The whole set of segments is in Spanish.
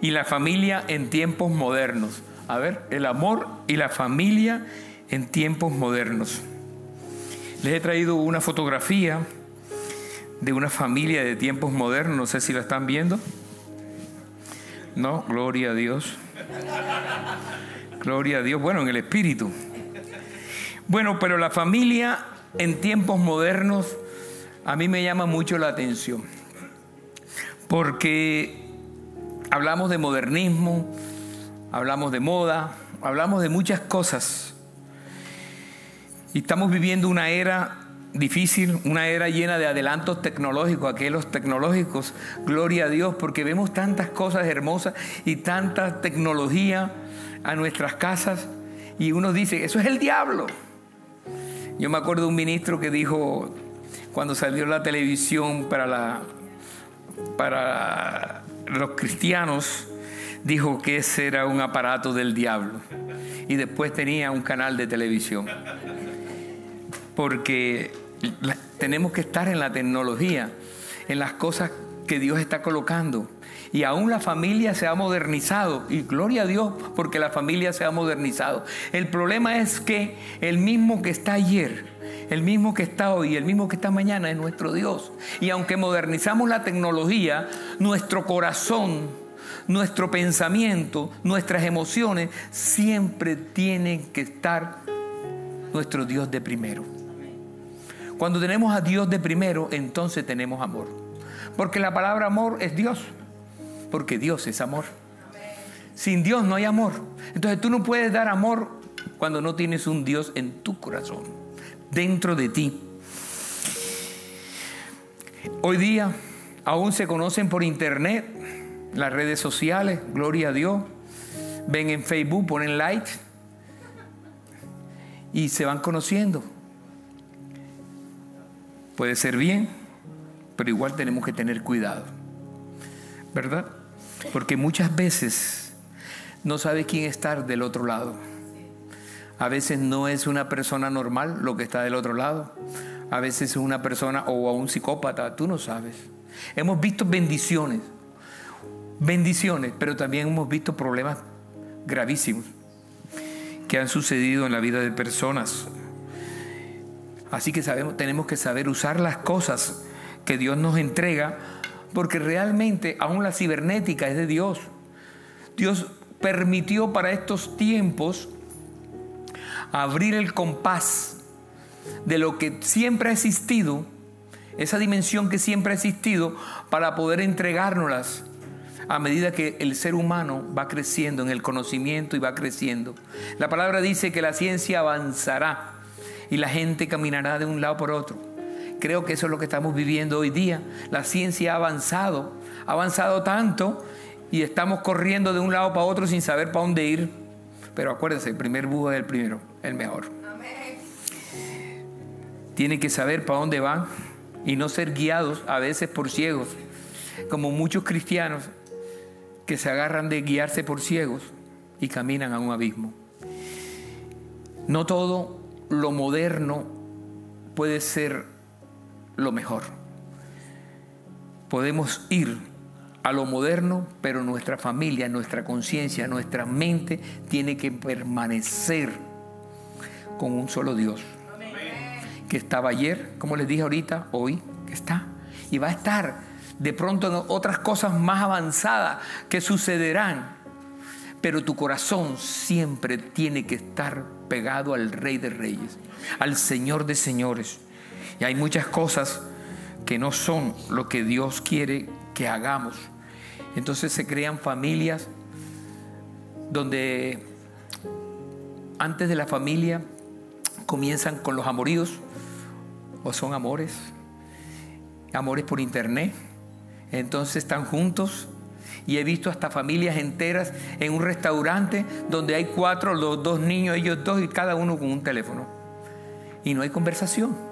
y la familia en tiempos modernos. A ver, el amor y la familia en tiempos modernos. Les he traído una fotografía de una familia de tiempos modernos, no sé si la están viendo. No, gloria a Dios. Gloria a Dios, bueno, en el espíritu. Bueno, pero la familia en tiempos modernos a mí me llama mucho la atención, porque hablamos de modernismo, hablamos de moda, hablamos de muchas cosas, y estamos viviendo una era difícil, una era llena de adelantos tecnológicos, aquellos tecnológicos, gloria a Dios, porque vemos tantas cosas hermosas y tanta tecnología a nuestras casas y uno dice, eso es el diablo. Yo me acuerdo de un ministro que dijo, cuando salió la televisión para, la, para los cristianos, dijo que ese era un aparato del diablo. Y después tenía un canal de televisión. Porque tenemos que estar en la tecnología, en las cosas que Dios está colocando. Y aún la familia se ha modernizado. Y gloria a Dios porque la familia se ha modernizado. El problema es que el mismo que está ayer, el mismo que está hoy, el mismo que está mañana es nuestro Dios. Y aunque modernizamos la tecnología, nuestro corazón, nuestro pensamiento, nuestras emociones, siempre tienen que estar nuestro Dios de primero. Cuando tenemos a Dios de primero, entonces tenemos amor. Porque la palabra amor es Dios porque Dios es amor. Sin Dios no hay amor. Entonces tú no puedes dar amor cuando no tienes un Dios en tu corazón, dentro de ti. Hoy día aún se conocen por internet, las redes sociales, gloria a Dios. Ven en Facebook, ponen like y se van conociendo. Puede ser bien, pero igual tenemos que tener cuidado. ¿Verdad? Porque muchas veces no sabe quién está del otro lado. A veces no es una persona normal lo que está del otro lado. A veces es una persona o un psicópata, tú no sabes. Hemos visto bendiciones, bendiciones, pero también hemos visto problemas gravísimos que han sucedido en la vida de personas. Así que sabemos, tenemos que saber usar las cosas que Dios nos entrega porque realmente aún la cibernética es de Dios. Dios permitió para estos tiempos abrir el compás de lo que siempre ha existido, esa dimensión que siempre ha existido, para poder entregárnoslas a medida que el ser humano va creciendo en el conocimiento y va creciendo. La palabra dice que la ciencia avanzará y la gente caminará de un lado por otro. Creo que eso es lo que estamos viviendo hoy día. La ciencia ha avanzado, ha avanzado tanto y estamos corriendo de un lado para otro sin saber para dónde ir. Pero acuérdense, el primer búho es el primero, el mejor. Tienen que saber para dónde van y no ser guiados a veces por ciegos, como muchos cristianos que se agarran de guiarse por ciegos y caminan a un abismo. No todo lo moderno puede ser lo mejor. Podemos ir a lo moderno, pero nuestra familia, nuestra conciencia, nuestra mente tiene que permanecer con un solo Dios. Que estaba ayer, como les dije ahorita, hoy está. Y va a estar de pronto en otras cosas más avanzadas que sucederán. Pero tu corazón siempre tiene que estar pegado al Rey de Reyes, al Señor de Señores. Y hay muchas cosas que no son lo que Dios quiere que hagamos. Entonces se crean familias donde antes de la familia comienzan con los amoríos o son amores, amores por internet. Entonces están juntos y he visto hasta familias enteras en un restaurante donde hay cuatro, los dos niños, ellos dos y cada uno con un teléfono. Y no hay conversación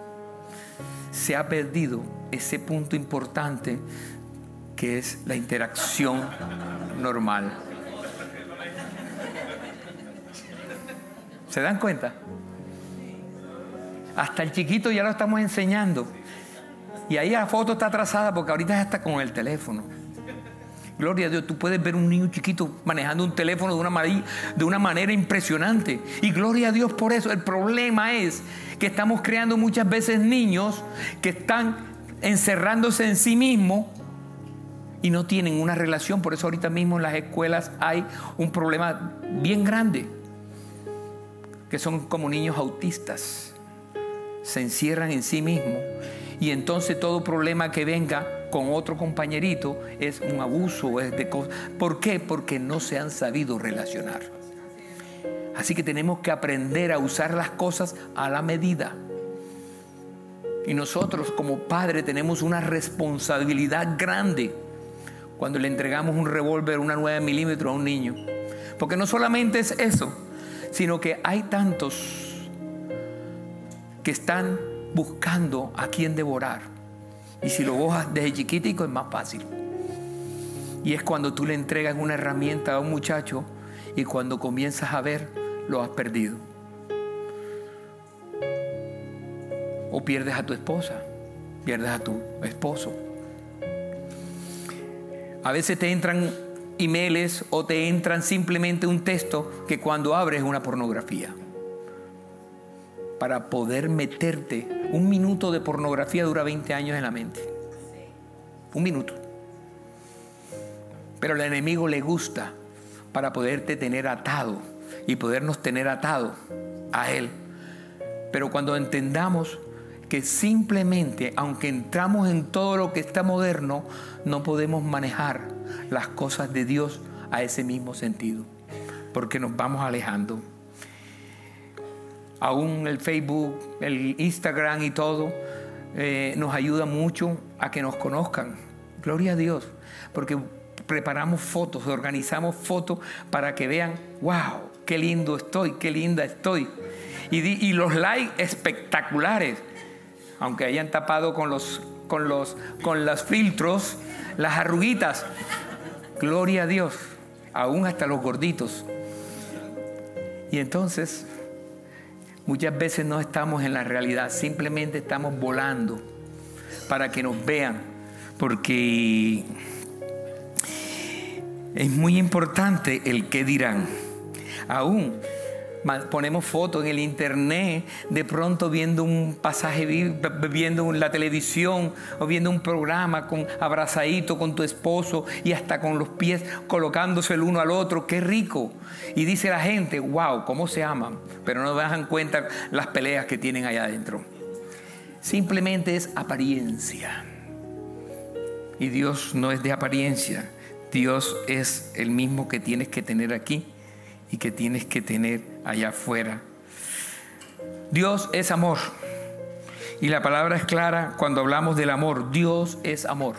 se ha perdido ese punto importante que es la interacción normal. ¿Se dan cuenta? Hasta el chiquito ya lo estamos enseñando. Y ahí la foto está trazada porque ahorita ya está con el teléfono. Gloria a Dios, tú puedes ver un niño chiquito manejando un teléfono de una, de una manera impresionante. Y gloria a Dios por eso. El problema es que estamos creando muchas veces niños que están encerrándose en sí mismos y no tienen una relación. Por eso ahorita mismo en las escuelas hay un problema bien grande, que son como niños autistas. Se encierran en sí mismos y entonces todo problema que venga con otro compañerito es un abuso, es de ¿Por qué? Porque no se han sabido relacionar. Así que tenemos que aprender a usar las cosas a la medida. Y nosotros como padres tenemos una responsabilidad grande cuando le entregamos un revólver, una 9 milímetros a un niño. Porque no solamente es eso, sino que hay tantos que están buscando a quien devorar. Y si lo bojas desde chiquitico es más fácil. Y es cuando tú le entregas una herramienta a un muchacho y cuando comienzas a ver, lo has perdido. O pierdes a tu esposa, pierdes a tu esposo. A veces te entran emails o te entran simplemente un texto que cuando abres es una pornografía para poder meterte. Un minuto de pornografía dura 20 años en la mente. Un minuto. Pero al enemigo le gusta para poderte tener atado y podernos tener atado a él. Pero cuando entendamos que simplemente, aunque entramos en todo lo que está moderno, no podemos manejar las cosas de Dios a ese mismo sentido, porque nos vamos alejando aún el Facebook, el Instagram y todo, eh, nos ayuda mucho a que nos conozcan. Gloria a Dios, porque preparamos fotos, organizamos fotos para que vean, wow, qué lindo estoy, qué linda estoy. Y, los likes espectaculares, aunque hayan tapado con los, con los, con los filtros, las arruguitas. Gloria a Dios, aún hasta los gorditos. Y entonces Muchas veces no estamos en la realidad, simplemente estamos volando para que nos vean, porque es muy importante el qué dirán. Aún ponemos fotos en el internet, de pronto viendo un pasaje, viendo la televisión o viendo un programa con abrazadito con tu esposo y hasta con los pies colocándose el uno al otro, qué rico. Y dice la gente, wow, cómo se aman, pero no dan cuenta las peleas que tienen allá adentro. Simplemente es apariencia. Y Dios no es de apariencia. Dios es el mismo que tienes que tener aquí y que tienes que tener allá afuera. Dios es amor. Y la palabra es clara cuando hablamos del amor. Dios es amor.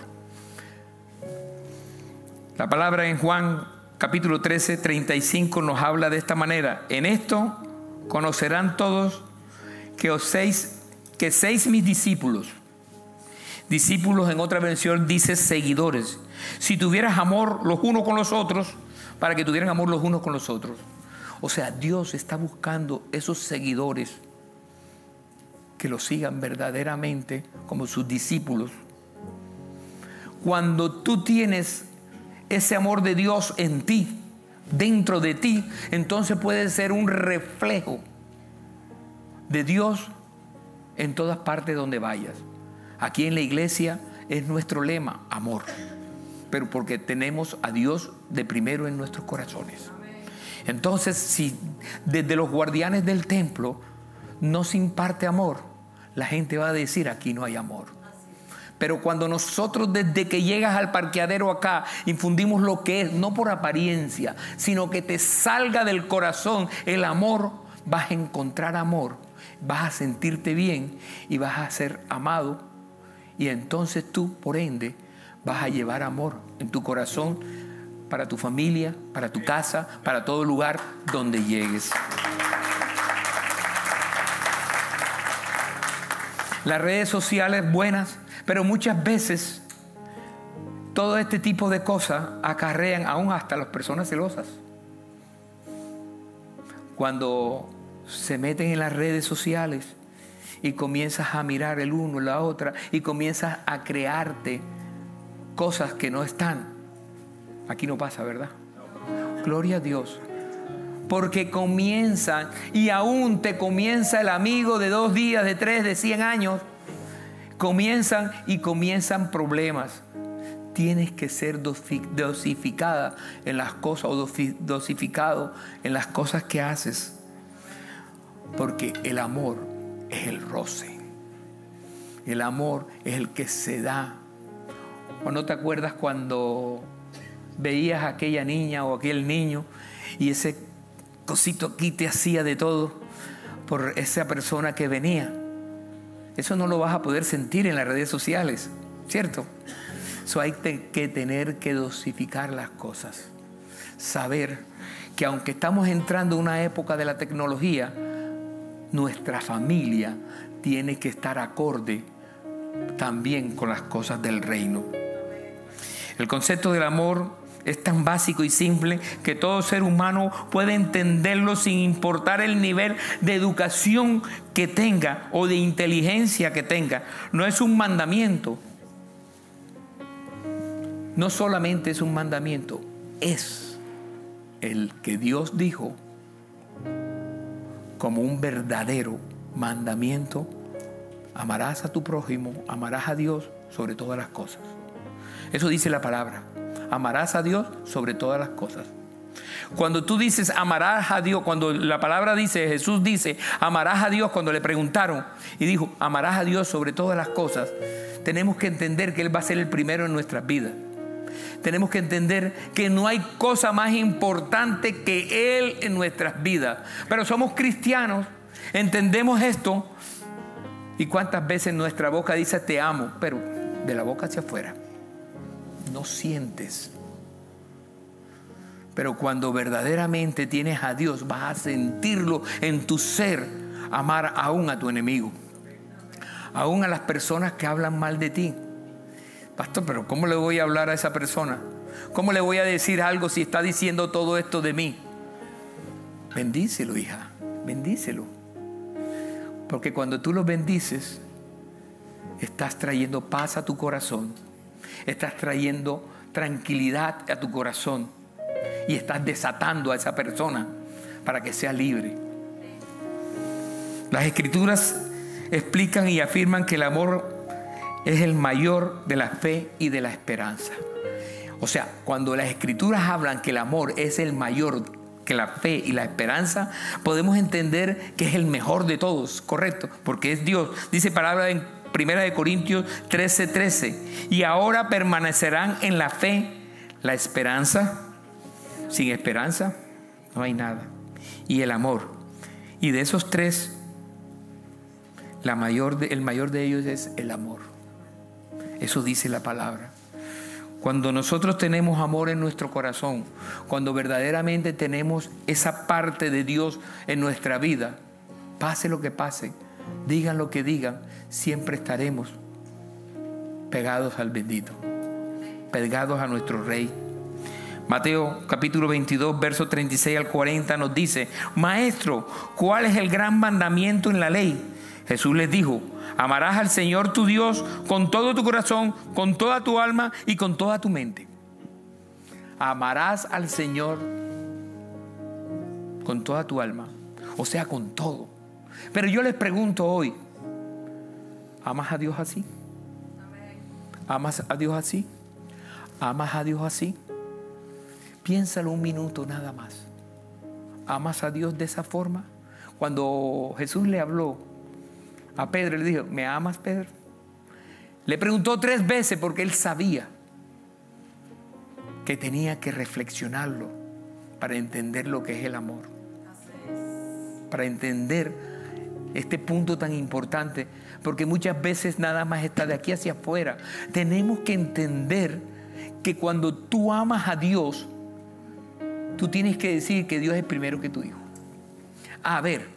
La palabra en Juan capítulo 13, 35 nos habla de esta manera. En esto conocerán todos que os seis, que seis mis discípulos. Discípulos en otra versión dice seguidores. Si tuvieras amor los unos con los otros, para que tuvieran amor los unos con los otros. O sea, Dios está buscando esos seguidores que lo sigan verdaderamente como sus discípulos. Cuando tú tienes ese amor de Dios en ti, dentro de ti, entonces puede ser un reflejo de Dios en todas partes donde vayas. Aquí en la iglesia es nuestro lema, amor pero porque tenemos a Dios de primero en nuestros corazones. Entonces, si desde los guardianes del templo no se imparte amor, la gente va a decir aquí no hay amor. Pero cuando nosotros desde que llegas al parqueadero acá infundimos lo que es, no por apariencia, sino que te salga del corazón el amor, vas a encontrar amor, vas a sentirte bien y vas a ser amado. Y entonces tú, por ende, vas a llevar amor en tu corazón para tu familia, para tu casa, para todo lugar donde llegues. Las redes sociales buenas, pero muchas veces todo este tipo de cosas acarrean aún hasta las personas celosas. Cuando se meten en las redes sociales y comienzas a mirar el uno, la otra, y comienzas a crearte cosas que no están. Aquí no pasa, ¿verdad? Gloria a Dios. Porque comienzan y aún te comienza el amigo de dos días, de tres, de cien años. Comienzan y comienzan problemas. Tienes que ser dosificada en las cosas o dosificado en las cosas que haces. Porque el amor es el roce. El amor es el que se da. ¿O no te acuerdas cuando veías a aquella niña o aquel niño y ese cosito aquí te hacía de todo por esa persona que venía? Eso no lo vas a poder sentir en las redes sociales, ¿cierto? Eso hay que tener que dosificar las cosas. Saber que aunque estamos entrando en una época de la tecnología, nuestra familia tiene que estar acorde también con las cosas del reino. El concepto del amor es tan básico y simple que todo ser humano puede entenderlo sin importar el nivel de educación que tenga o de inteligencia que tenga. No es un mandamiento. No solamente es un mandamiento, es el que Dios dijo como un verdadero mandamiento. Amarás a tu prójimo, amarás a Dios sobre todas las cosas. Eso dice la palabra. Amarás a Dios sobre todas las cosas. Cuando tú dices amarás a Dios, cuando la palabra dice, Jesús dice, amarás a Dios, cuando le preguntaron y dijo, amarás a Dios sobre todas las cosas, tenemos que entender que Él va a ser el primero en nuestras vidas. Tenemos que entender que no hay cosa más importante que Él en nuestras vidas. Pero somos cristianos, entendemos esto. ¿Y cuántas veces nuestra boca dice te amo? Pero de la boca hacia afuera. No sientes. Pero cuando verdaderamente tienes a Dios, vas a sentirlo en tu ser, amar aún a tu enemigo, aún a las personas que hablan mal de ti Pastor, pero ¿cómo le voy a hablar a esa persona? ¿Cómo le voy a decir algo si está diciendo todo esto de mí? Bendícelo, hija, bendícelo. Porque cuando tú lo bendices, estás trayendo paz a tu corazón, estás trayendo tranquilidad a tu corazón y estás desatando a esa persona para que sea libre. Las escrituras explican y afirman que el amor es el mayor de la fe y de la esperanza. O sea, cuando las escrituras hablan que el amor es el mayor que la fe y la esperanza, podemos entender que es el mejor de todos, correcto, porque es Dios. Dice palabra en 1 de Corintios 13:13, 13, y ahora permanecerán en la fe, la esperanza, sin esperanza no hay nada, y el amor. Y de esos tres, la mayor el mayor de ellos es el amor. Eso dice la palabra. Cuando nosotros tenemos amor en nuestro corazón, cuando verdaderamente tenemos esa parte de Dios en nuestra vida, pase lo que pase, digan lo que digan, siempre estaremos pegados al bendito, pegados a nuestro Rey. Mateo capítulo 22, verso 36 al 40 nos dice, Maestro, ¿cuál es el gran mandamiento en la ley? Jesús les dijo, amarás al Señor tu Dios con todo tu corazón, con toda tu alma y con toda tu mente. Amarás al Señor con toda tu alma, o sea, con todo. Pero yo les pregunto hoy, ¿amas a Dios así? ¿Amas a Dios así? ¿Amas a Dios así? Piénsalo un minuto nada más. ¿Amas a Dios de esa forma? Cuando Jesús le habló a Pedro le dijo, ¿me amas, Pedro? Le preguntó tres veces porque él sabía que tenía que reflexionarlo para entender lo que es el amor. Para entender este punto tan importante, porque muchas veces nada más está de aquí hacia afuera. Tenemos que entender que cuando tú amas a Dios, tú tienes que decir que Dios es primero que tu hijo. A ver,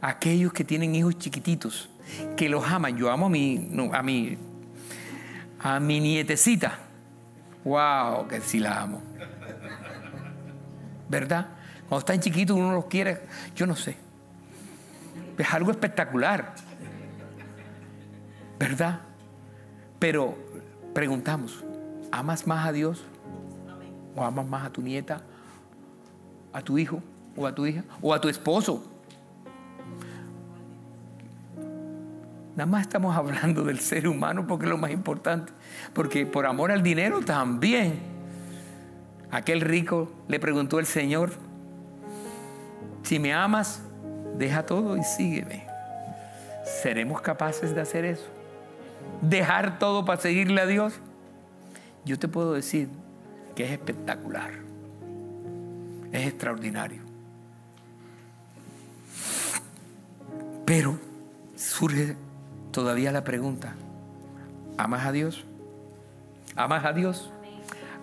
aquellos que tienen hijos chiquititos, que los aman. Yo amo a mi, a mi, a mi nietecita. Wow, que sí la amo. ¿Verdad? Cuando están chiquitos uno los quiere, yo no sé. Es algo espectacular. ¿Verdad? Pero preguntamos, ¿amas más a Dios? o amas más a tu nieta, a tu hijo o a tu hija o a tu esposo. Nada más estamos hablando del ser humano porque es lo más importante. Porque por amor al dinero también. Aquel rico le preguntó al Señor, si me amas, deja todo y sígueme. ¿Seremos capaces de hacer eso? ¿Dejar todo para seguirle a Dios? Yo te puedo decir que es espectacular. Es extraordinario. Pero surge todavía la pregunta, ¿amas a Dios? ¿Amas a Dios?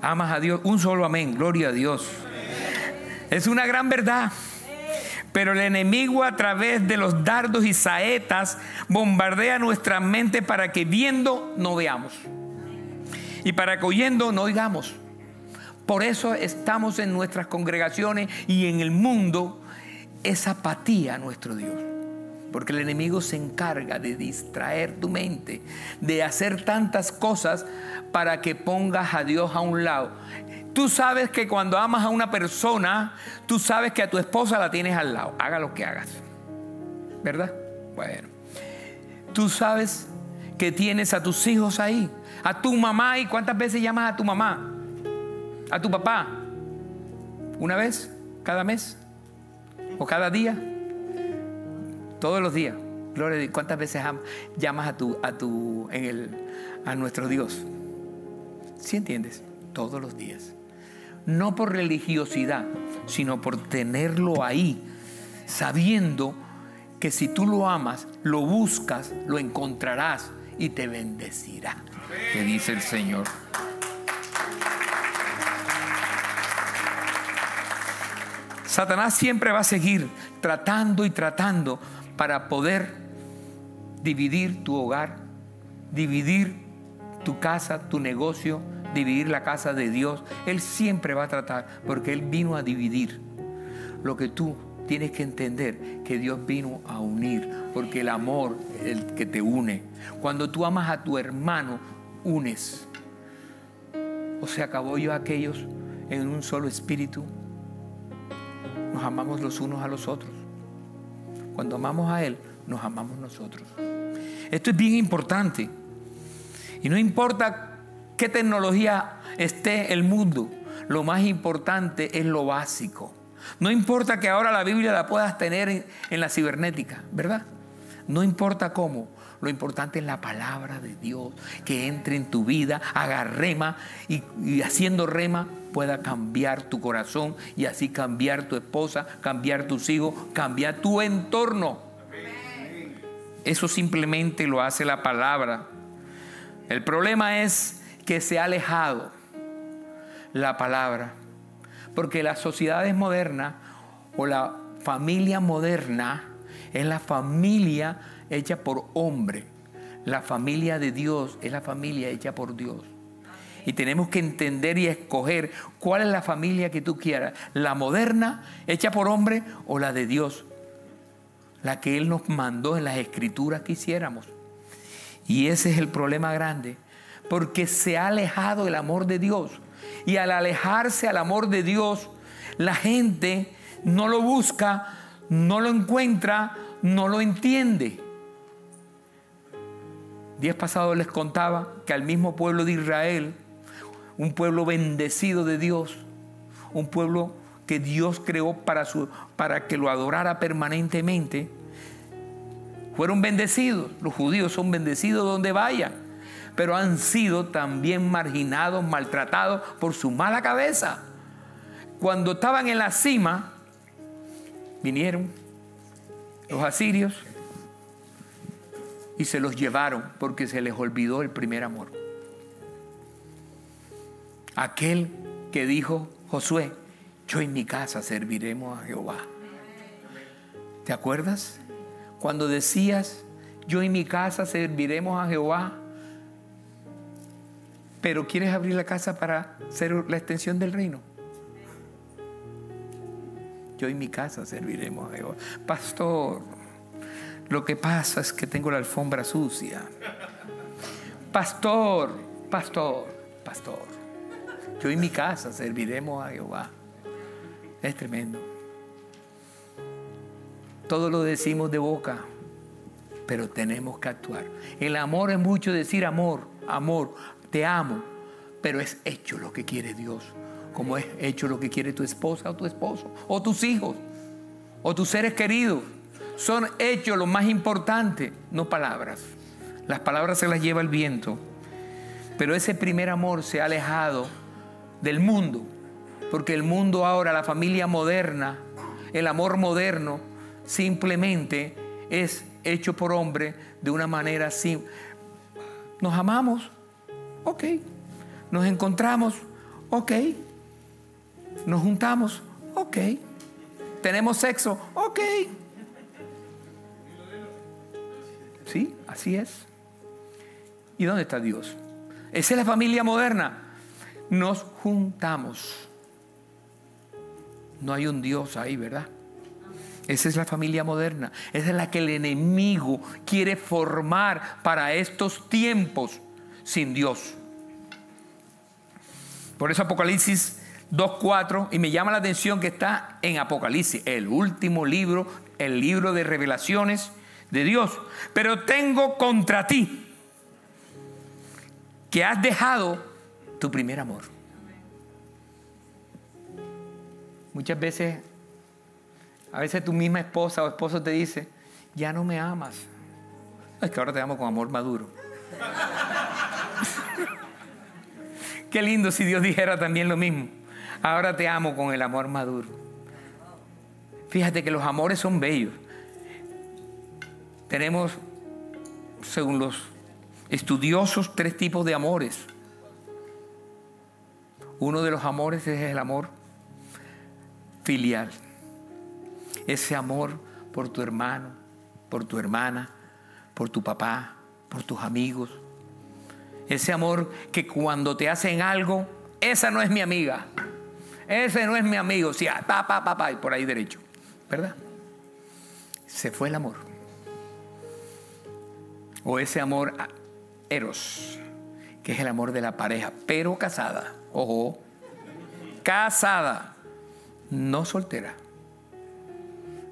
¿Amas a Dios? Un solo amén, gloria a Dios. Es una gran verdad. Pero el enemigo a través de los dardos y saetas bombardea nuestra mente para que viendo no veamos. Y para que oyendo no oigamos. Por eso estamos en nuestras congregaciones y en el mundo esa apatía a nuestro Dios. Porque el enemigo se encarga de distraer tu mente, de hacer tantas cosas para que pongas a Dios a un lado. Tú sabes que cuando amas a una persona, tú sabes que a tu esposa la tienes al lado, haga lo que hagas. ¿Verdad? Bueno. Tú sabes que tienes a tus hijos ahí, a tu mamá y cuántas veces llamas a tu mamá, a tu papá. ¿Una vez? ¿Cada mes? ¿O cada día? Todos los días. Gloria. ¿Cuántas veces llamas a tu, a tu, en el, a nuestro Dios? ¿Sí entiendes? Todos los días. No por religiosidad, sino por tenerlo ahí, sabiendo que si tú lo amas, lo buscas, lo encontrarás y te bendecirá. Que dice el Señor. Satanás siempre va a seguir tratando y tratando para poder dividir tu hogar, dividir tu casa, tu negocio, dividir la casa de Dios. Él siempre va a tratar porque Él vino a dividir. Lo que tú tienes que entender que Dios vino a unir, porque el amor es el que te une. Cuando tú amas a tu hermano, unes. O se acabó yo aquellos en un solo espíritu. Nos amamos los unos a los otros. Cuando amamos a Él, nos amamos nosotros. Esto es bien importante. Y no importa qué tecnología esté el mundo, lo más importante es lo básico. No importa que ahora la Biblia la puedas tener en, la cibernética, ¿verdad? No importa cómo. Lo importante es la palabra de Dios que entre en tu vida, haga rema y, y haciendo rema pueda cambiar tu corazón y así cambiar tu esposa, cambiar tus hijos, cambiar tu entorno. Eso simplemente lo hace la palabra. El problema es que se ha alejado la palabra. Porque la sociedad moderna o la familia moderna es la familia hecha por hombre. La familia de Dios es la familia hecha por Dios. Y tenemos que entender y escoger cuál es la familia que tú quieras. La moderna, hecha por hombre, o la de Dios. La que Él nos mandó en las escrituras que hiciéramos. Y ese es el problema grande. Porque se ha alejado el amor de Dios. Y al alejarse al amor de Dios, la gente no lo busca, no lo encuentra, no lo entiende. Días pasados les contaba que al mismo pueblo de Israel un pueblo bendecido de Dios, un pueblo que Dios creó para, para que lo adorara permanentemente, fueron bendecidos. Los judíos son bendecidos donde vayan, pero han sido también marginados, maltratados por su mala cabeza. Cuando estaban en la cima, vinieron los asirios y se los llevaron porque se les olvidó el primer amor aquel que dijo Josué, yo en mi casa serviremos a Jehová. ¿Te acuerdas? Cuando decías, yo en mi casa serviremos a Jehová, pero quieres abrir la casa para ser la extensión del reino. Yo en mi casa serviremos a Jehová. Pastor, lo que pasa es que tengo la alfombra sucia. Pastor, pastor, pastor. Yo en mi casa serviremos a Jehová. Es tremendo. Todo lo decimos de boca, pero tenemos que actuar. El amor es mucho decir amor, amor, te amo, pero es hecho lo que quiere Dios, como es hecho lo que quiere tu esposa o tu esposo, o tus hijos, o tus seres queridos. Son hechos lo más importante, no palabras. Las palabras se las lleva el viento. Pero ese primer amor se ha alejado del mundo, porque el mundo ahora, la familia moderna, el amor moderno, simplemente es hecho por hombre de una manera así. Nos amamos, ok. Nos encontramos, ok. Nos juntamos, ok. Tenemos sexo, ok. Sí, así es. ¿Y dónde está Dios? Esa es la familia moderna. Nos juntamos. No hay un Dios ahí, ¿verdad? Esa es la familia moderna. Esa es la que el enemigo quiere formar para estos tiempos sin Dios. Por eso Apocalipsis 2.4, y me llama la atención que está en Apocalipsis, el último libro, el libro de revelaciones de Dios. Pero tengo contra ti que has dejado tu primer amor. Muchas veces, a veces tu misma esposa o esposo te dice, ya no me amas. Es que ahora te amo con amor maduro. Qué lindo si Dios dijera también lo mismo. Ahora te amo con el amor maduro. Fíjate que los amores son bellos. Tenemos, según los estudiosos tres tipos de amores. Uno de los amores es el amor filial. Ese amor por tu hermano, por tu hermana, por tu papá, por tus amigos. Ese amor que cuando te hacen algo, esa no es mi amiga. Ese no es mi amigo. Sí, pa, pa, pa, pa, y por ahí derecho. ¿Verdad? Se fue el amor. O ese amor eros, que es el amor de la pareja, pero casada. Ojo, casada, no soltera.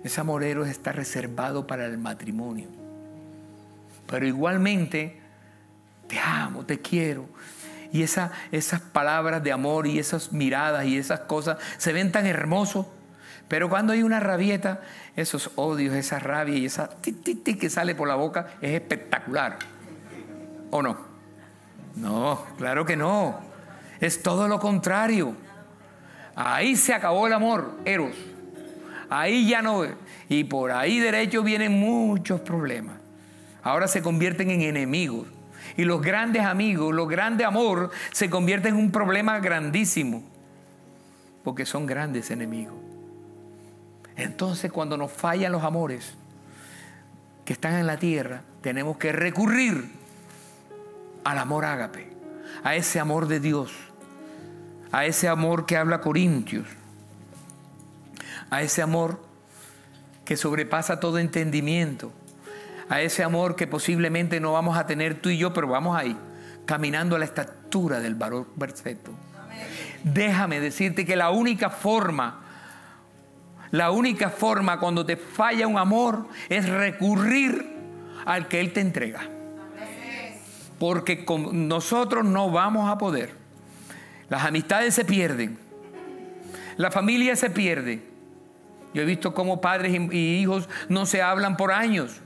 Ese amor eros está reservado para el matrimonio. Pero igualmente, te amo, te quiero. Y esa, esas palabras de amor y esas miradas y esas cosas se ven tan hermosos. Pero cuando hay una rabieta, esos odios, esa rabia y esa ti, ti, que sale por la boca es espectacular. ¿O no? No, claro que no. Es todo lo contrario. Ahí se acabó el amor, Eros. Ahí ya no. Y por ahí derecho vienen muchos problemas. Ahora se convierten en enemigos. Y los grandes amigos, los grandes amor, se convierten en un problema grandísimo. Porque son grandes enemigos. Entonces cuando nos fallan los amores que están en la tierra, tenemos que recurrir al amor ágape, a ese amor de Dios, a ese amor que habla Corintios, a ese amor que sobrepasa todo entendimiento, a ese amor que posiblemente no vamos a tener tú y yo, pero vamos ahí, caminando a la estatura del varón perfecto. Déjame decirte que la única forma, la única forma cuando te falla un amor es recurrir al que Él te entrega porque con nosotros no vamos a poder. Las amistades se pierden, la familia se pierde. Yo he visto cómo padres y hijos no se hablan por años,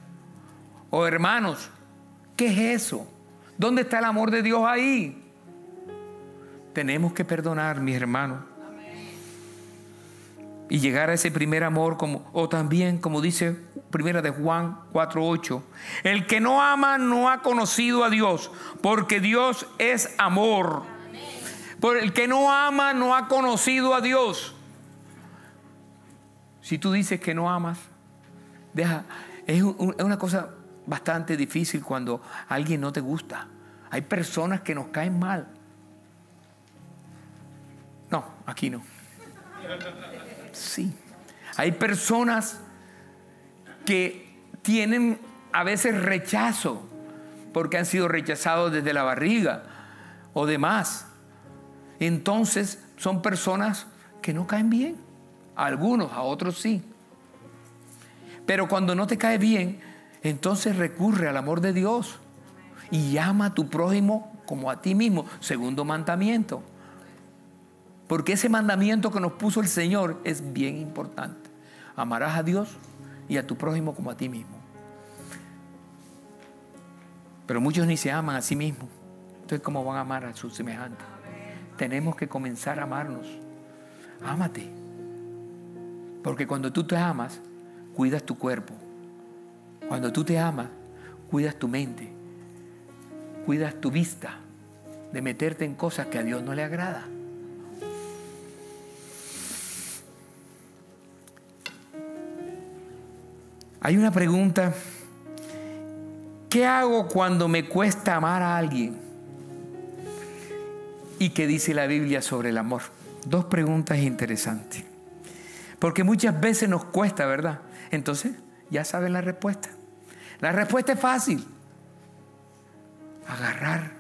o hermanos. ¿Qué es eso? ¿Dónde está el amor de Dios ahí? Tenemos que perdonar, mis hermanos. Y llegar a ese primer amor, como, o también, como dice Primera de Juan 4:8. El que no ama no ha conocido a Dios, porque Dios es amor. Por el que no ama no ha conocido a Dios. Si tú dices que no amas, deja, es una cosa bastante difícil cuando alguien no te gusta. Hay personas que nos caen mal. No, aquí no. Sí. Hay personas que tienen a veces rechazo, porque han sido rechazados desde la barriga o demás. entonces son personas que no caen bien. A algunos, a otros sí. Pero cuando no te cae bien, entonces recurre al amor de Dios y llama a tu prójimo como a ti mismo, segundo mandamiento. Porque ese mandamiento que nos puso el Señor es bien importante. Amarás a Dios y a tu prójimo como a ti mismo. Pero muchos ni se aman a sí mismos. Entonces, ¿cómo van a amar a sus semejantes? Tenemos que comenzar a amarnos. Ámate. Porque cuando tú te amas, cuidas tu cuerpo. Cuando tú te amas, cuidas tu mente. Cuidas tu vista de meterte en cosas que a Dios no le agrada. Hay una pregunta, ¿qué hago cuando me cuesta amar a alguien? ¿Y qué dice la Biblia sobre el amor? Dos preguntas interesantes. Porque muchas veces nos cuesta, ¿verdad? Entonces, ya saben la respuesta. La respuesta es fácil. Agarrar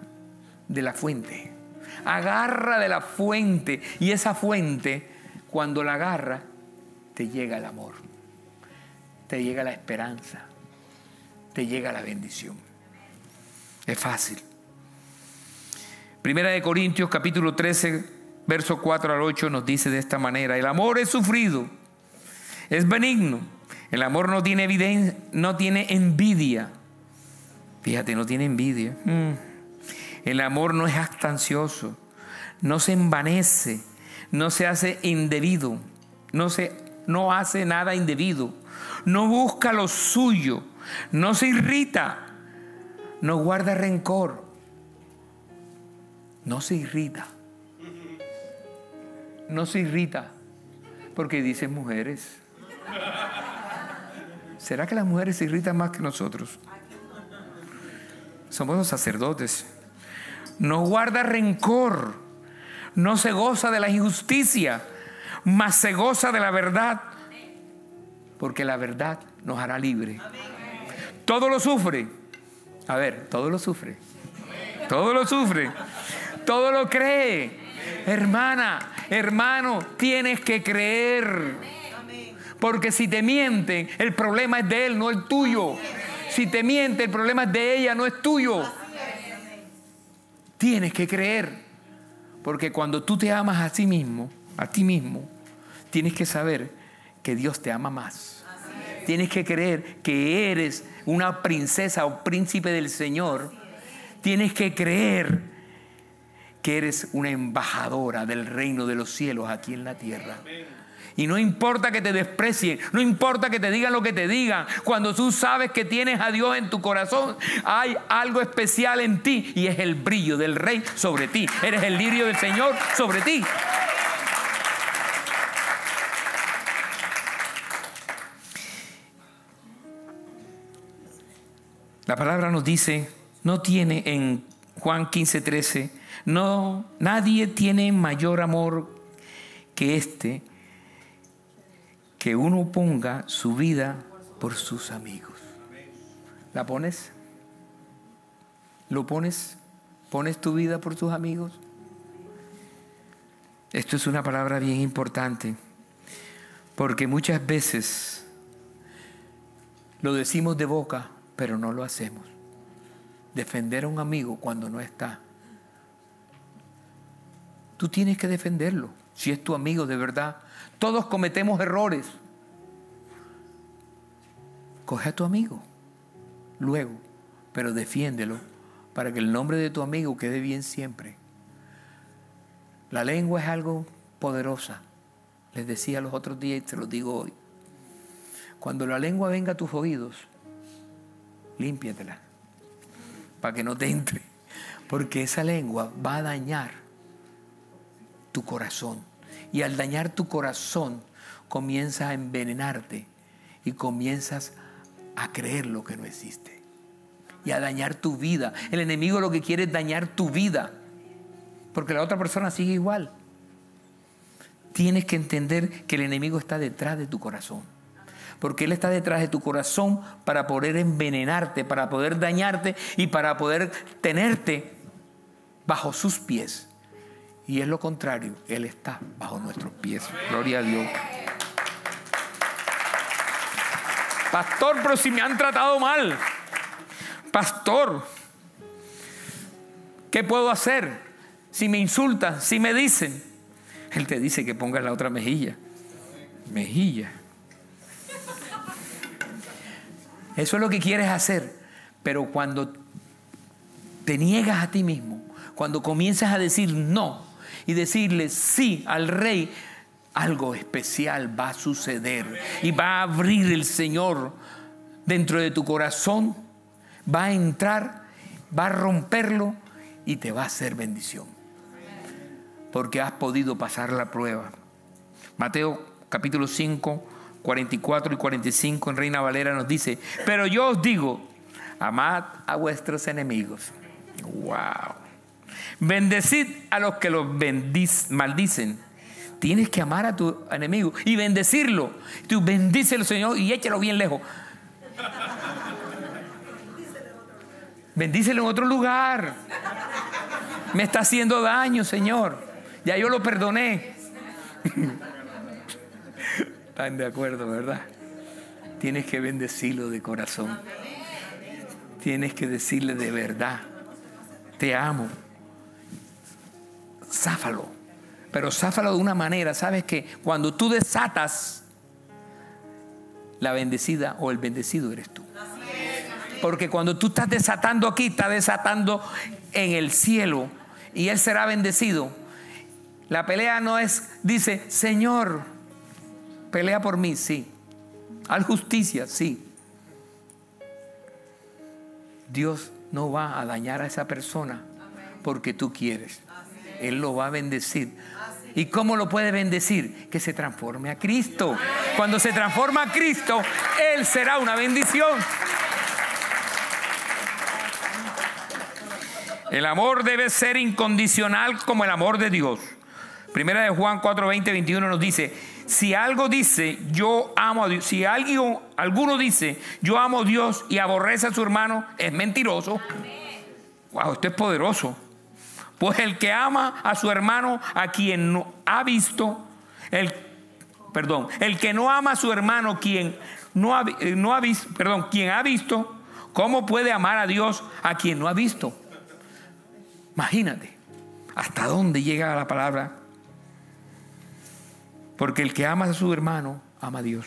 de la fuente. Agarra de la fuente. Y esa fuente, cuando la agarra, te llega el amor te llega la esperanza, te llega la bendición. Es fácil. Primera de Corintios capítulo 13, verso 4 al 8 nos dice de esta manera, el amor es sufrido, es benigno, el amor no tiene, evidencia, no tiene envidia. Fíjate, no tiene envidia. Mm. El amor no es actancioso, no se envanece, no se hace indebido, no, se, no hace nada indebido no busca lo suyo, no se irrita, no guarda rencor, no se irrita, no se irrita, porque dicen mujeres. ¿Será que las mujeres se irritan más que nosotros? Somos los sacerdotes. No guarda rencor, no se goza de la injusticia, mas se goza de la verdad porque la verdad nos hará libre. Todo lo sufre. A ver, todo lo sufre. Todo lo sufre. Todo lo cree. Hermana, hermano, tienes que creer. Porque si te mienten, el problema es de él, no el tuyo. Si te miente, el problema es de ella, no es tuyo. Tienes que creer. Porque cuando tú te amas a ti mismo, a ti mismo, tienes que saber que Dios te ama más. Tienes que creer que eres una princesa o príncipe del Señor. Tienes que creer que eres una embajadora del reino de los cielos aquí en la tierra. Y no importa que te desprecien, no importa que te digan lo que te digan, cuando tú sabes que tienes a Dios en tu corazón, hay algo especial en ti y es el brillo del rey sobre ti. Eres el lirio del Señor sobre ti. La palabra nos dice, no tiene en Juan 15, 13, no, nadie tiene mayor amor que este, que uno ponga su vida por sus amigos. ¿La pones? ¿Lo pones? ¿Pones tu vida por tus amigos? Esto es una palabra bien importante, porque muchas veces lo decimos de boca, pero no lo hacemos. Defender a un amigo cuando no está. Tú tienes que defenderlo, si es tu amigo de verdad. Todos cometemos errores. Coge a tu amigo, luego, pero defiéndelo para que el nombre de tu amigo quede bien siempre. La lengua es algo poderosa. Les decía los otros días y te lo digo hoy. Cuando la lengua venga a tus oídos, límpiatela para que no te entre. Porque esa lengua va a dañar tu corazón. Y al dañar tu corazón, comienza a envenenarte y comienzas a creer lo que no existe. Y a dañar tu vida. El enemigo lo que quiere es dañar tu vida. Porque la otra persona sigue igual. Tienes que entender que el enemigo está detrás de tu corazón porque Él está detrás de tu corazón para poder envenenarte, para poder dañarte y para poder tenerte bajo sus pies y es lo contrario, Él está bajo nuestros pies. Gloria a Dios. Pastor, pero si me han tratado mal. Pastor, ¿qué puedo hacer? Si me insultan, si me dicen. Él te dice que pongas la otra mejilla. Mejilla. Eso es lo que quieres hacer. Pero cuando te niegas a ti mismo, cuando comienzas a decir no, y decirle sí al rey, algo especial va a suceder y va a abrir el Señor dentro de tu corazón, va a entrar, va a romperlo y te va a hacer bendición. Porque has podido pasar la prueba. Mateo capítulo 5, 44 y 45 en Reina Valera nos dice, pero yo os digo, amad a vuestros enemigos. Wow. Bendecid a los que los maldicen. Tienes que amar a tu enemigo y bendecirlo. Tú bendícelo, Señor, y échalo bien lejos. Bendícelo en otro lugar. Me está haciendo daño, Señor. Ya yo lo perdoné. Están de acuerdo, ¿verdad? Tienes que bendecirlo de corazón. Tienes que decirle de verdad, te amo záfalo. Pero záfalo de una manera, ¿sabes que Cuando tú desatas, la bendecida o el bendecido eres tú. Porque cuando tú estás desatando aquí, estás desatando en el cielo y Él será bendecido. La pelea no es, dice, Señor, pelea por mí, sí. Al justicia, sí. Dios no va a dañar a esa persona porque tú quieres. Él lo va a bendecir. ¿Y cómo lo puede bendecir? Que se transforme a Cristo. Cuando se transforma a Cristo, Él será una bendición. El amor debe ser incondicional como el amor de Dios. Primera de Juan 4, 20, 21 nos dice, si algo dice, yo amo a Dios, si alguien, alguno dice, yo amo a Dios y aborrece a su hermano, es mentiroso. Wow, esto es poderoso. Pues el que ama a su hermano, a quien no ha visto, el, perdón, el que no ama a su hermano, quien no ha, eh, no ha visto, perdón, quien ha visto, ¿cómo puede amar a Dios a quien no ha visto? Imagínate, hasta dónde llega la palabra. Porque el que ama a su hermano, ama a Dios.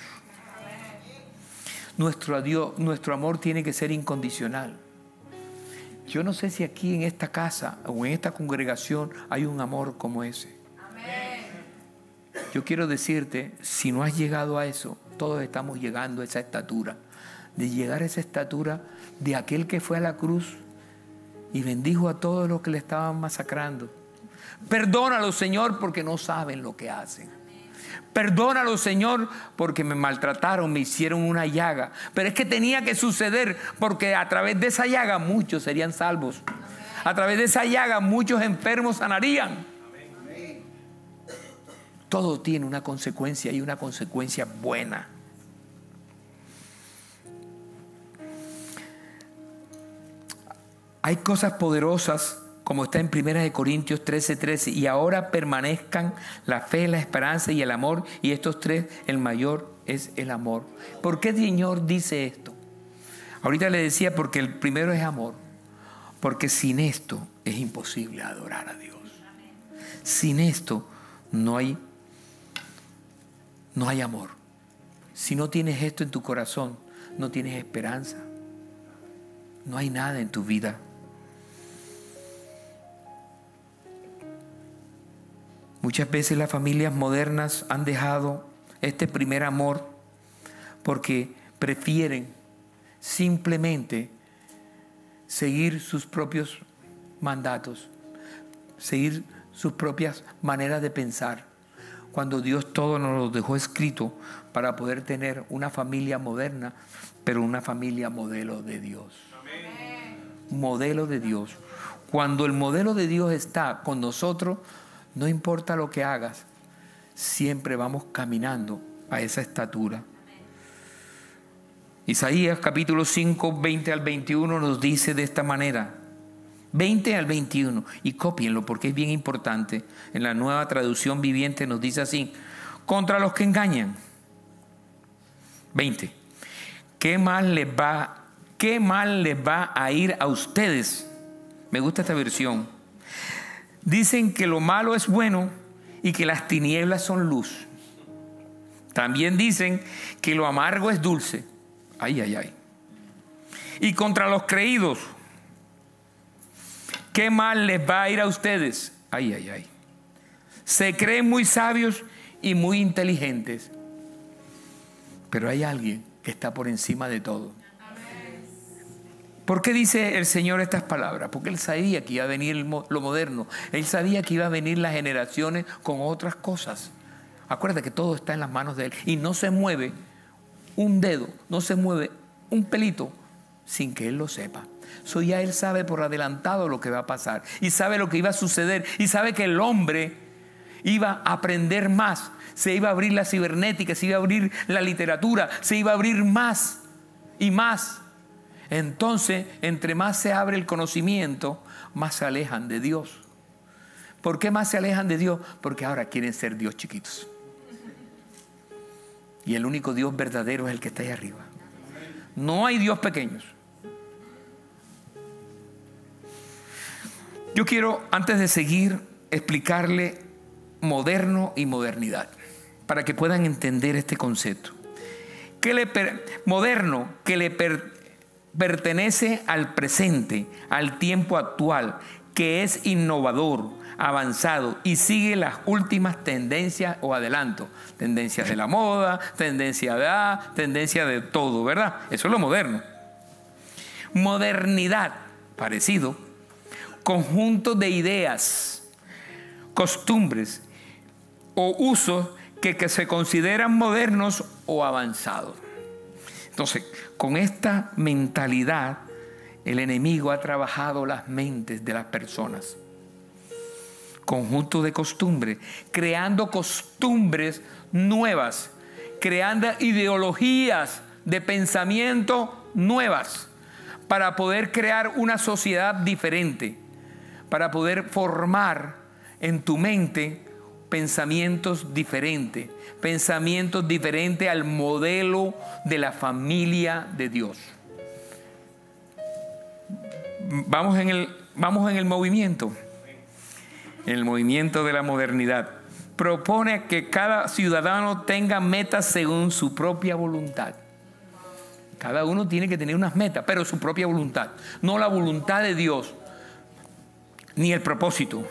Nuestro, Dios, nuestro amor tiene que ser incondicional. Yo no sé si aquí en esta casa o en esta congregación hay un amor como ese. Yo quiero decirte, si no has llegado a eso, todos estamos llegando a esa estatura. De llegar a esa estatura de aquel que fue a la cruz y bendijo a todos los que le estaban masacrando. Perdónalo, Señor, porque no saben lo que hacen. Perdónalo, Señor, porque me maltrataron, me hicieron una llaga. Pero es que tenía que suceder porque a través de esa llaga muchos serían salvos. A través de esa llaga muchos enfermos sanarían. Todo tiene una consecuencia y una consecuencia buena. Hay cosas poderosas como está en 1 Corintios 13, 13, y ahora permanezcan la fe, la esperanza y el amor, y estos tres, el mayor es el amor. ¿Por qué el Señor dice esto? Ahorita le decía porque el primero es amor, porque sin esto es imposible adorar a Dios. Sin esto no hay no hay amor. Si no tienes esto en tu corazón, no tienes esperanza. No hay nada en tu vida. Muchas veces las familias modernas han dejado este primer amor porque prefieren simplemente seguir sus propios mandatos, seguir sus propias maneras de pensar, cuando Dios todo nos lo dejó escrito para poder tener una familia moderna, pero una familia modelo de Dios. Modelo de Dios. Cuando el modelo de Dios está con nosotros, no importa lo que hagas, siempre vamos caminando a esa estatura. Isaías capítulo 5, 20 al 21 nos dice de esta manera, 20 al 21. Y cópienlo porque es bien importante. En la nueva traducción viviente nos dice así, contra los que engañan. 20. ¿Qué mal les va, qué mal les va a ir a ustedes? Me gusta esta versión. Dicen que lo malo es bueno y que las tinieblas son luz. También dicen que lo amargo es dulce. Ay, ay, ay. Y contra los creídos, ¿qué mal les va a ir a ustedes? Ay, ay, ay. Se creen muy sabios y muy inteligentes. Pero hay alguien que está por encima de todo. ¿Por qué dice el Señor estas palabras? Porque Él sabía que iba a venir lo moderno. Él sabía que iba a venir las generaciones con otras cosas. Acuérdate que todo está en las manos de Él. Y no se mueve un dedo, no se mueve un pelito sin que Él lo sepa. So ya Él sabe por adelantado lo que va a pasar. Y sabe lo que iba a suceder. Y sabe que el hombre iba a aprender más. Se iba a abrir la cibernética, se iba a abrir la literatura, se iba a abrir más y más entonces, entre más se abre el conocimiento, más se alejan de Dios. ¿Por qué más se alejan de Dios? Porque ahora quieren ser Dios chiquitos. Y el único Dios verdadero es el que está ahí arriba. No hay Dios pequeños. Yo quiero, antes de seguir, explicarle moderno y modernidad, para que puedan entender este concepto. ¿Qué le moderno que le per pertenece al presente, al tiempo actual, que es innovador, avanzado y sigue las últimas tendencias o adelantos. Tendencias de la moda, tendencia de A, tendencia de todo, ¿verdad? Eso es lo moderno. Modernidad, parecido, conjunto de ideas, costumbres o usos que se consideran modernos o avanzados. Entonces, con esta mentalidad, el enemigo ha trabajado las mentes de las personas. Conjunto de costumbres, creando costumbres nuevas, creando ideologías de pensamiento nuevas, para poder crear una sociedad diferente, para poder formar en tu mente pensamientos diferentes, pensamientos diferentes al modelo de la familia de Dios. Vamos en el, vamos en el movimiento, en el movimiento de la modernidad. Propone que cada ciudadano tenga metas según su propia voluntad. Cada uno tiene que tener unas metas, pero su propia voluntad, no la voluntad de Dios, ni el propósito.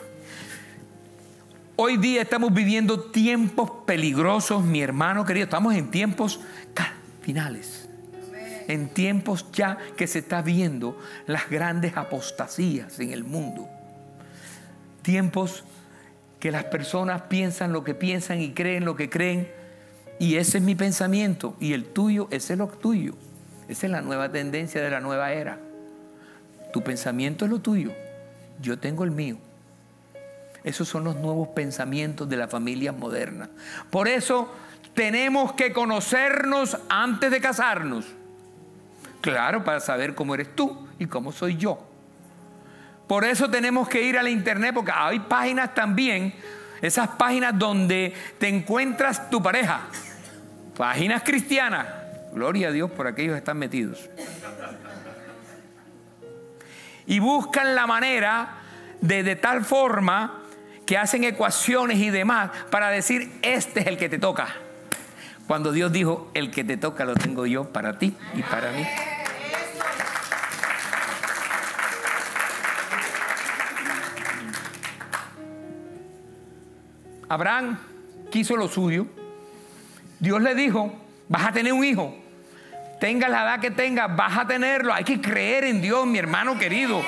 Hoy día estamos viviendo tiempos peligrosos, mi hermano querido. Estamos en tiempos finales. En tiempos ya que se está viendo las grandes apostasías en el mundo. Tiempos que las personas piensan lo que piensan y creen lo que creen. Y ese es mi pensamiento. Y el tuyo, ese es lo tuyo. Esa es la nueva tendencia de la nueva era. Tu pensamiento es lo tuyo. Yo tengo el mío. Esos son los nuevos pensamientos de la familia moderna. Por eso tenemos que conocernos antes de casarnos. Claro, para saber cómo eres tú y cómo soy yo. Por eso tenemos que ir a la internet, porque hay páginas también, esas páginas donde te encuentras tu pareja. Páginas cristianas. Gloria a Dios por aquellos que están metidos. Y buscan la manera de de tal forma que hacen ecuaciones y demás para decir, este es el que te toca. Cuando Dios dijo, el que te toca lo tengo yo para ti y para mí. Abraham quiso lo suyo. Dios le dijo, vas a tener un hijo. Tenga la edad que tenga, vas a tenerlo. Hay que creer en Dios, mi hermano querido.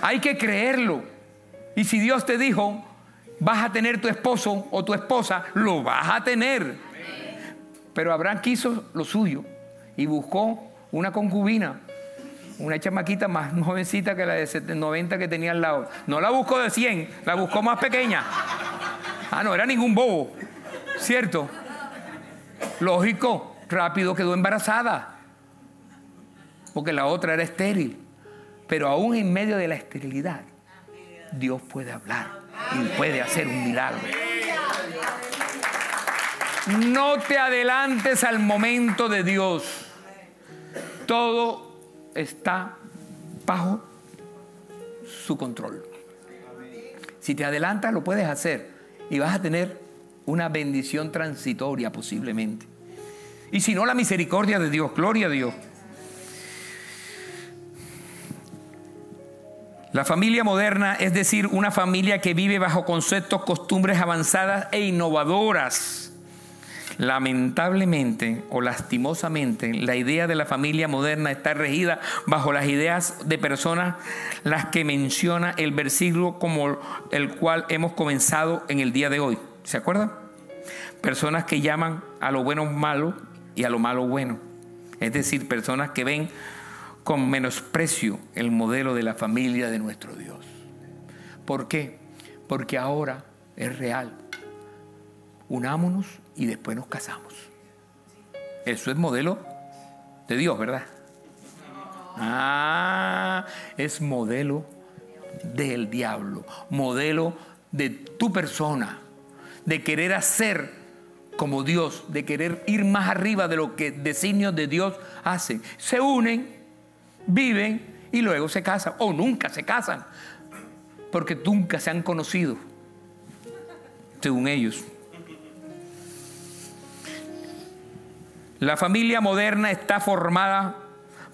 Hay que creerlo. Y si Dios te dijo, vas a tener tu esposo o tu esposa, lo vas a tener. Pero Abraham quiso lo suyo y buscó una concubina, una chamaquita más jovencita que la de 90 que tenía al lado. No la buscó de 100, la buscó más pequeña. Ah, no era ningún bobo, ¿cierto? Lógico, rápido quedó embarazada, porque la otra era estéril. Pero aún en medio de la esterilidad, Dios puede hablar y puede hacer un milagro. No te adelantes al momento de Dios. Todo está bajo su control. Si te adelantas, lo puedes hacer y vas a tener una bendición transitoria posiblemente. Y si no, la misericordia de Dios, gloria a Dios. La familia moderna, es decir, una familia que vive bajo conceptos, costumbres avanzadas e innovadoras. Lamentablemente o lastimosamente, la idea de la familia moderna está regida bajo las ideas de personas las que menciona el versículo como el cual hemos comenzado en el día de hoy. ¿Se acuerdan? Personas que llaman a lo bueno malo y a lo malo bueno. Es decir, personas que ven con menosprecio el modelo de la familia de nuestro Dios. ¿Por qué? Porque ahora es real. Unámonos y después nos casamos. Eso es modelo de Dios, ¿verdad? Ah, es modelo del diablo, modelo de tu persona, de querer hacer como Dios, de querer ir más arriba de lo que designios de Dios hacen. Se unen viven y luego se casan o nunca se casan porque nunca se han conocido, según ellos. La familia moderna está formada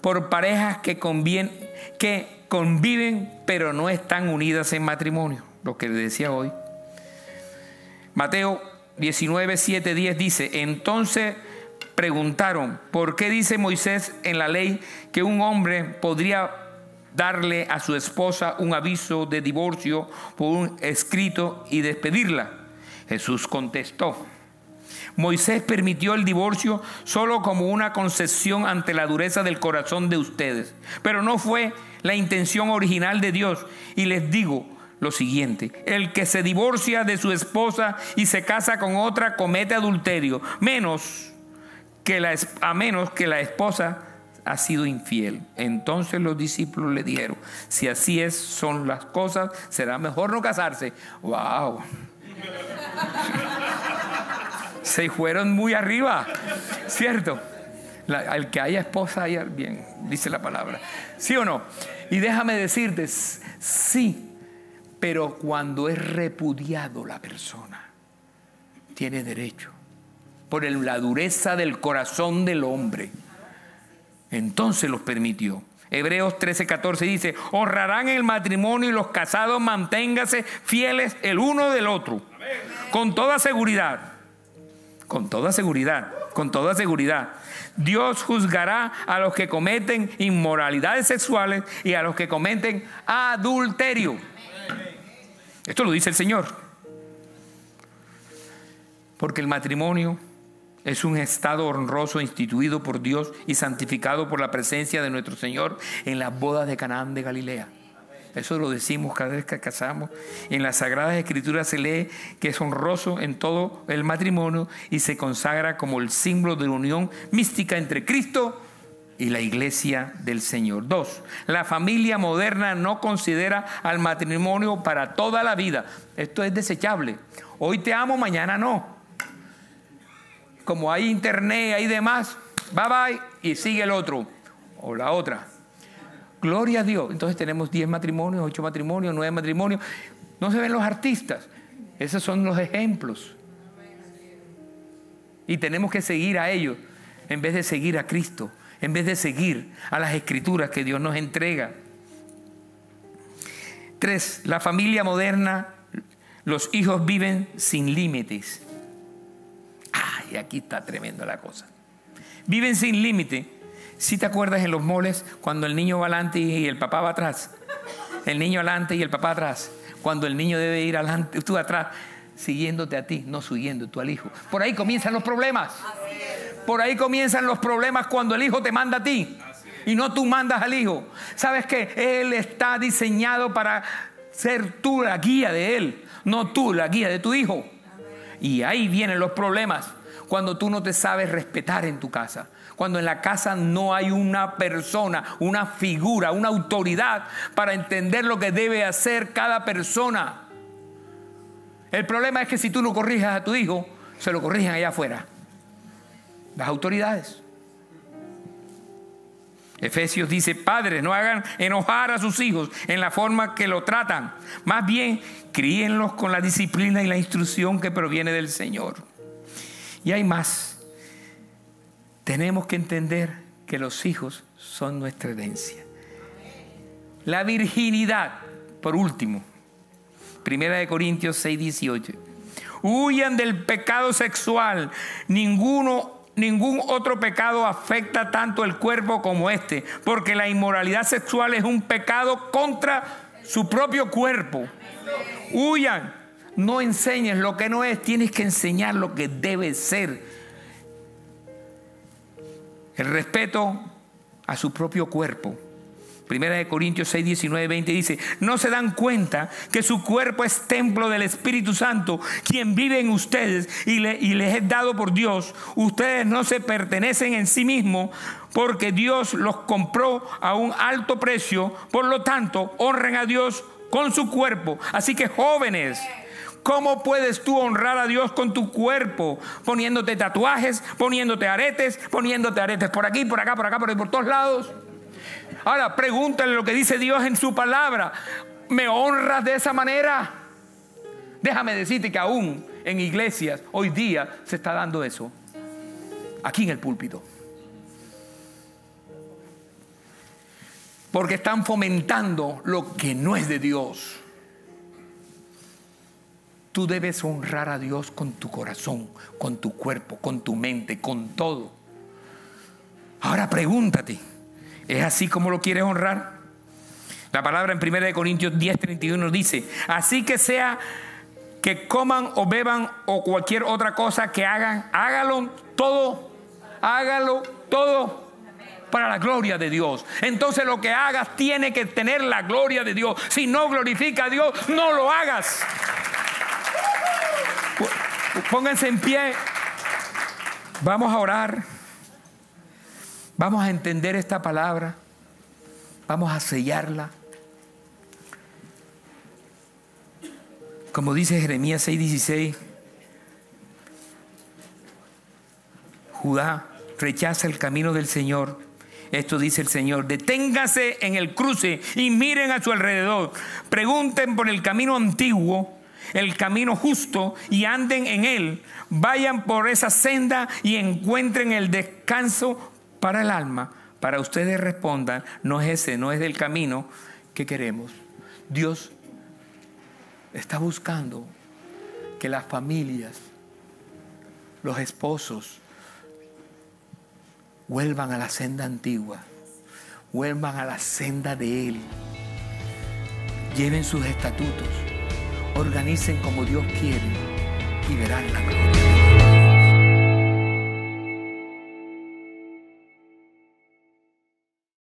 por parejas que, que conviven pero no están unidas en matrimonio, lo que les decía hoy. Mateo 19, 7, 10 dice, entonces preguntaron, ¿por qué dice Moisés en la ley que un hombre podría darle a su esposa un aviso de divorcio por un escrito y despedirla? Jesús contestó, Moisés permitió el divorcio solo como una concesión ante la dureza del corazón de ustedes, pero no fue la intención original de Dios. Y les digo lo siguiente, el que se divorcia de su esposa y se casa con otra comete adulterio, menos que la, a menos que la esposa ha sido infiel. Entonces los discípulos le dijeron, si así es, son las cosas, será mejor no casarse. ¡Wow! Se fueron muy arriba, ¿cierto? al que haya esposa, haya bien, dice la palabra. ¿Sí o no? Y déjame decirte, sí, pero cuando es repudiado la persona, tiene derecho por la dureza del corazón del hombre. Entonces los permitió. Hebreos 13:14 dice, honrarán el matrimonio y los casados manténgase fieles el uno del otro. Con toda seguridad, con toda seguridad, con toda seguridad. Dios juzgará a los que cometen inmoralidades sexuales y a los que cometen adulterio. Esto lo dice el Señor. Porque el matrimonio es un estado honroso instituido por Dios y santificado por la presencia de nuestro Señor en las bodas de Canaán de Galilea. Eso lo decimos cada vez que casamos. En las Sagradas Escrituras se lee que es honroso en todo el matrimonio y se consagra como el símbolo de la unión mística entre Cristo y la iglesia del Señor. Dos, la familia moderna no considera al matrimonio para toda la vida. Esto es desechable. Hoy te amo, mañana no como hay internet, hay demás, bye bye, y sigue el otro o la otra. Gloria a Dios. Entonces tenemos 10 matrimonios, 8 matrimonios, 9 matrimonios. No se ven los artistas. Esos son los ejemplos. Y tenemos que seguir a ellos en vez de seguir a Cristo, en vez de seguir a las escrituras que Dios nos entrega. Tres, la familia moderna, los hijos viven sin límites. Y aquí está tremenda la cosa. Viven sin límite. Si te acuerdas en los moles cuando el niño va adelante y el papá va atrás. El niño adelante y el papá atrás. Cuando el niño debe ir adelante, tú atrás, siguiéndote a ti, no siguiendo tú al hijo. Por ahí comienzan los problemas. Por ahí comienzan los problemas cuando el hijo te manda a ti y no tú mandas al hijo. ¿Sabes qué? Él está diseñado para ser tú la guía de él, no tú la guía de tu hijo. Y ahí vienen los problemas cuando tú no te sabes respetar en tu casa, cuando en la casa no hay una persona, una figura, una autoridad para entender lo que debe hacer cada persona. El problema es que si tú no corrijas a tu hijo, se lo corrigen allá afuera. Las autoridades. Efesios dice, padres, no hagan enojar a sus hijos en la forma que lo tratan. Más bien, críenlos con la disciplina y la instrucción que proviene del Señor. Y hay más. Tenemos que entender que los hijos son nuestra herencia. La virginidad, por último. Primera de Corintios 6, 18. Huyan del pecado sexual. Ninguno ningún otro pecado afecta tanto el cuerpo como este, porque la inmoralidad sexual es un pecado contra su propio cuerpo. Huyan, no enseñes lo que no es, tienes que enseñar lo que debe ser. El respeto a su propio cuerpo. Primera de Corintios 6, 19, 20 dice, no se dan cuenta que su cuerpo es templo del Espíritu Santo, quien vive en ustedes y, y les es dado por Dios. Ustedes no se pertenecen en sí mismos porque Dios los compró a un alto precio. Por lo tanto, honren a Dios con su cuerpo. Así que jóvenes, ¿Cómo puedes tú honrar a Dios con tu cuerpo? Poniéndote tatuajes, poniéndote aretes, poniéndote aretes por aquí, por acá, por acá, por por todos lados. Ahora, pregúntale lo que dice Dios en su palabra. ¿Me honras de esa manera? Déjame decirte que aún en iglesias hoy día se está dando eso. Aquí en el púlpito. Porque están fomentando lo que no es de Dios. Tú debes honrar a Dios con tu corazón, con tu cuerpo, con tu mente, con todo. Ahora pregúntate. ¿Es así como lo quieres honrar? La palabra en 1 Corintios 10, 31 dice, así que sea que coman o beban o cualquier otra cosa que hagan, hágalo todo, hágalo todo para la gloria de Dios. Entonces lo que hagas tiene que tener la gloria de Dios. Si no glorifica a Dios, no lo hagas. Pónganse en pie. Vamos a orar. Vamos a entender esta palabra, vamos a sellarla. Como dice Jeremías 6:16, Judá rechaza el camino del Señor. Esto dice el Señor, deténgase en el cruce y miren a su alrededor. Pregunten por el camino antiguo, el camino justo y anden en él. Vayan por esa senda y encuentren el descanso para el alma, para ustedes respondan, no es ese, no es del camino que queremos. Dios está buscando que las familias, los esposos, vuelvan a la senda antigua, vuelvan a la senda de Él, lleven sus estatutos, organicen como Dios quiere y verán la gloria.